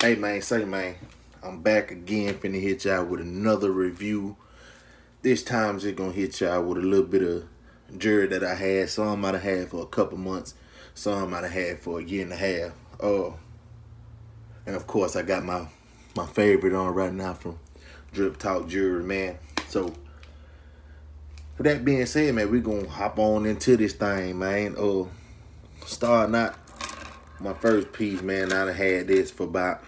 Hey man, say man, I'm back again. Finna hit y'all with another review. This time just gonna hit y'all with a little bit of jury that I had. Some might have had for a couple months. Some might have had for a year and a half. Oh, and of course I got my my favorite on right now from Drip Talk Jewelry, man. So with that being said, man, we gonna hop on into this thing, man. Uh, starting out my first piece, man, I done had this for about,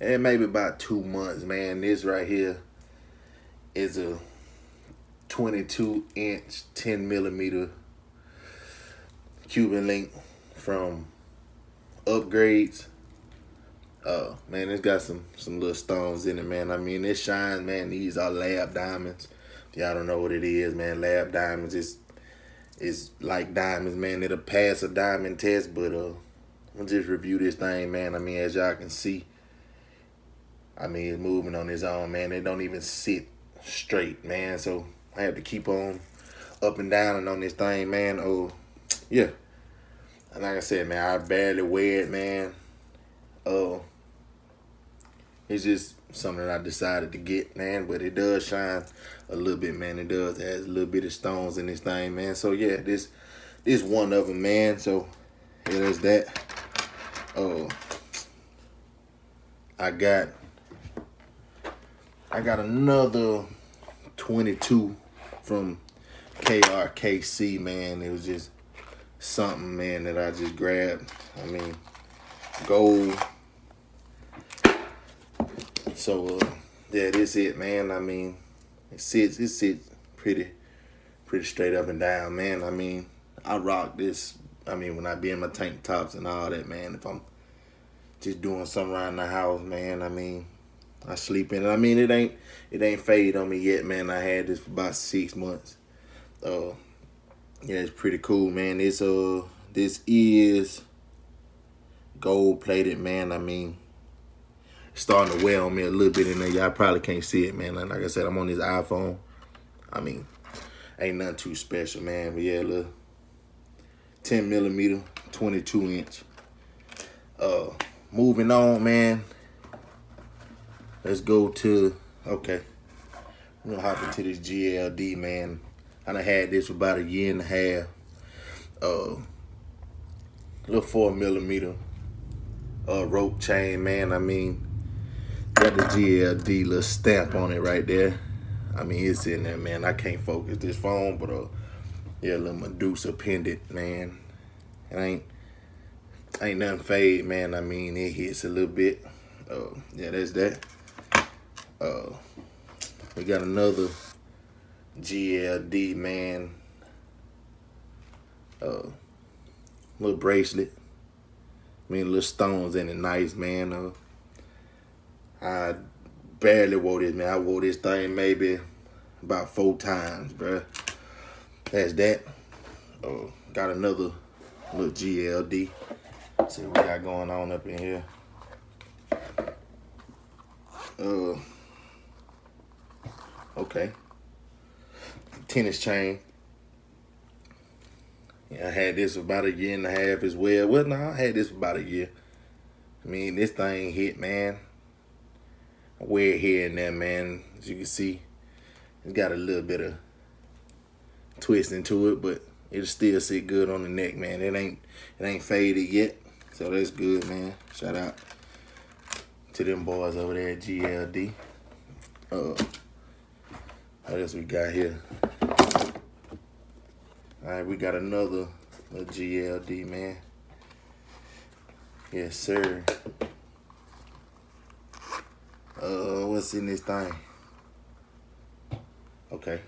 and eh, maybe about two months, man. This right here is a 22 inch, 10 millimeter Cuban link from Upgradez. Uh, man, it's got some some little stones in it, man. I mean, it shines, man. These are lab diamonds. Y'all don't know what it is, man, lab diamonds is it's like diamonds, man. It'll pass a diamond test, but uh, I'll just review this thing, man. I mean, as y'all can see, I mean, it's moving on its own, man. It don't even sit straight, man. So I have to keep on up and down and on this thing, man. Oh, yeah. And like I said, man, I barely wear it, man. Oh, uh, it's just something that I decided to get, man. But it does shine a little bit, man. It does. Has a little bit of stones in this thing, man. So yeah, this this one of them, man. So yeah, there's that. Oh, I got I got another 22 from KRKC, man. It was just something, man, that I just grabbed. I mean, gold so uh, yeah, this it, man. I mean, it sits it sits pretty pretty straight up and down, man. I mean, I rock this. I mean, when I be in my tank tops and all that, man. If I'm just doing something around the house, man. I mean, I sleep in it. I mean, it ain't it ain't fade on me yet, man. I had this for about six months. Uh, yeah, it's pretty cool, man. This uh, this is gold plated, man. I mean, starting to wear on me a little bit in there. Y'all probably can't see it, man. Like I said, I'm on this iPhone. I mean, ain't nothing too special, man. But yeah, look, 10 millimeter, 22 inch. Uh, moving on, man. Let's go to, okay. I'm gonna hop into this GLD, man. I done had this for about a year and a half. Uh, little four millimeter uh, rope chain, man. I mean, Got the GLD little stamp on it right there. I mean, it's in there, man. I can't focus this phone, but uh, yeah, little Medusa pendant, man. It ain't ain't nothing fade, man. I mean, it hits a little bit. Uh, yeah, that's that. Uh, we got another GLD, man. Uh, little bracelet. I mean, little stones in it, nice, man. Uh, I barely wore this, man. I wore this thing maybe about four times, bruh. That's that. Oh, got another little GLD. Let's see what we got going on up in here. Uh, okay. Tennis chain. Yeah, I had this about a year and a half as well. Well, no, I had this about a year. I mean, this thing hit, man wear here and there, man. As you can see, it's got a little bit of twist into it, but it'll still sit good on the neck, man. It ain't it ain't faded yet, so that's good, man. Shout out to them boys over there at GLD. Uh, what else we got here? All right, we got another GLD, man. Yes, sir. Uh, what's in this thing? Okay.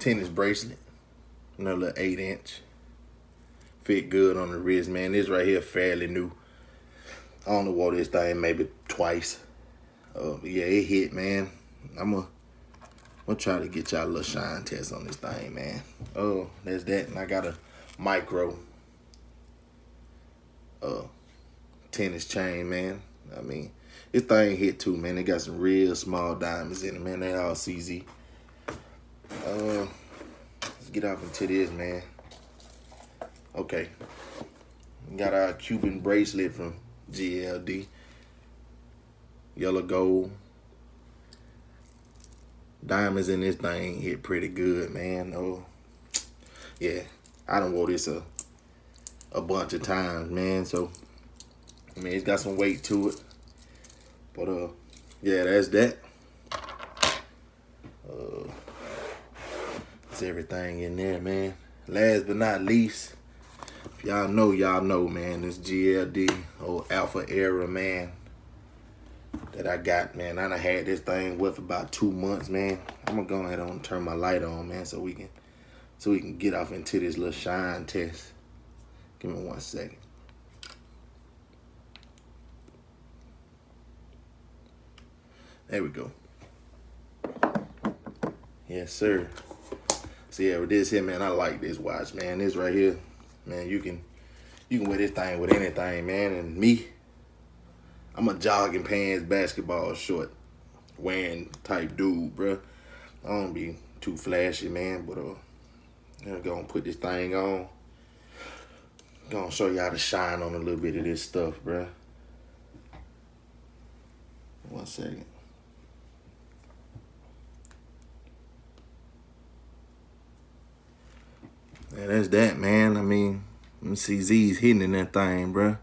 Tennis bracelet. Another eight inch. Fit good on the wrist, man. This right here fairly new. I only wore this thing maybe twice. Uh, yeah, it hit, man. I'm I'm gonna try to get y'all a little shine test on this thing, man. Oh, there's that. And I got a micro uh, tennis chain, man. I mean, this thing hit too, man. They got some real small diamonds in it, man. They all CZ. Uh, let's get off into this, man. Okay. Got our Cuban bracelet from GLD. Yellow gold. Diamonds in this thing hit pretty good, man. Oh, yeah. I don't wore this a, a bunch of times, man. So, I mean, it's got some weight to it. But, uh, yeah, that's that. Uh, it's everything in there, man. Last but not least, if y'all know, y'all know, man, this GLD, old Alpha Era, man, that I got, man. I done had this thing with about two months, man. I'm gonna go ahead and turn my light on, man, so we can so we can get off into this little shine test. Give me one second. There we go. Yes, sir. So yeah, with this here, man, I like this watch, man. This right here, man, you can you can wear this thing with anything, man. And me, I'm a jogging pants, basketball short wearing type dude, bro. I don't be too flashy, man, but uh, I'm gonna put this thing on. Gonna show y'all to shine on a little bit of this stuff, bro. One second. That's that, man. I mean, let see Z's hitting in that thing, bro.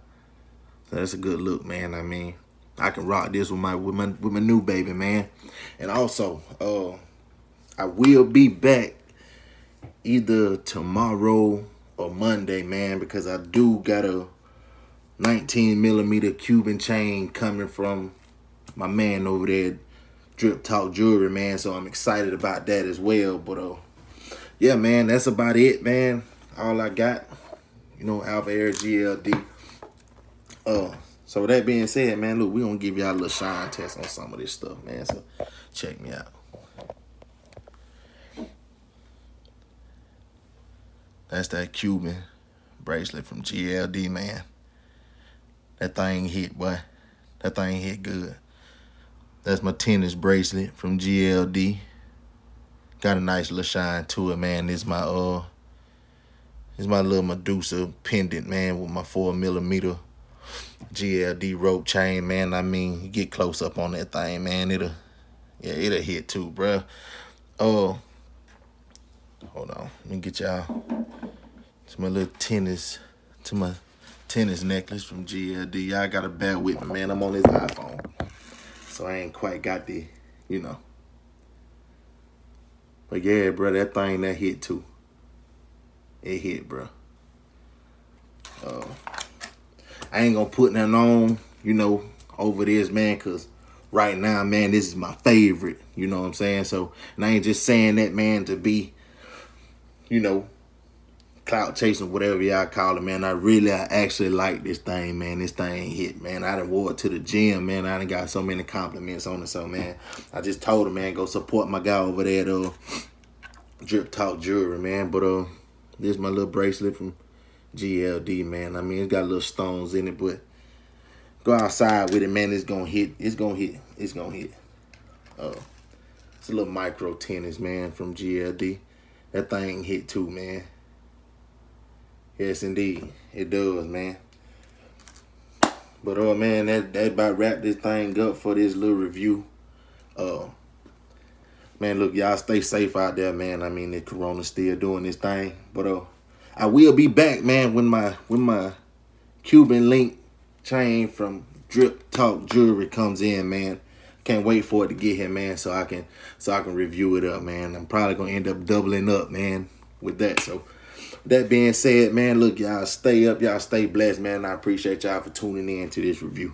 So that's a good look, man. I mean, I can rock this with my with my with my new baby, man. And also, uh, I will be back either tomorrow or Monday, man, because I do got a 19 millimeter Cuban chain coming from my man over there, Drip Talk Jewelry, man. So I'm excited about that as well. But uh, yeah, man, that's about it, man. All I got, you know, Alpha Air GLD. Uh, so with that being said, man, look, we gonna give y'all a little shine test on some of this stuff, man. So check me out. That's that Cuban bracelet from GLD, man. That thing hit, boy. That thing hit good. That's my tennis bracelet from GLD. Got a nice little shine to it, man. This my uh this my little Medusa pendant, man, with my four millimeter GLD rope chain, man. I mean, you get close up on that thing, man. It'll yeah, it'll hit too, bruh. Oh, hold on. Let me get y'all to my little tennis, to my tennis necklace from GLD. Y'all got a bear with me, man. I'm on this iPhone. So I ain't quite got the, you know. But yeah, bro, that thing that hit too. It hit, bro. Uh, I ain't gonna put nothing on, you know, over this, man, because right now, man, this is my favorite. You know what I'm saying? So, and I ain't just saying that, man, to be, you know, clout chasing, whatever y'all call it, man. I really, I actually like this thing, man. This thing hit, man. I done wore it to the gym, man. I done got so many compliments on it. So, man, I just told him, man, go support my guy over there, though. Drip Talk Jewelry, man. But, uh, this is my little bracelet from GLD, man. I mean, it's got little stones in it, but go outside with it, man. It's gonna hit. It's gonna hit. It's gonna hit. Uh, it's a little micro tennis, man, from GLD. That thing hit too, man. Yes, indeed. It does, man. But, oh, man, that, that about wrap this thing up for this little review. Uh, man, look, y'all stay safe out there, man. I mean, the corona's still doing this thing. But, uh, I will be back, man, when my when my Cuban link chain from Drip Talk Jewelry comes in, man. Can't wait for it to get here, man, so I can so I can review it up, man. I'm probably gonna end up doubling up, man, with that. So that being said, man, look, y'all stay up, y'all stay blessed, man. I appreciate y'all for tuning in to this review.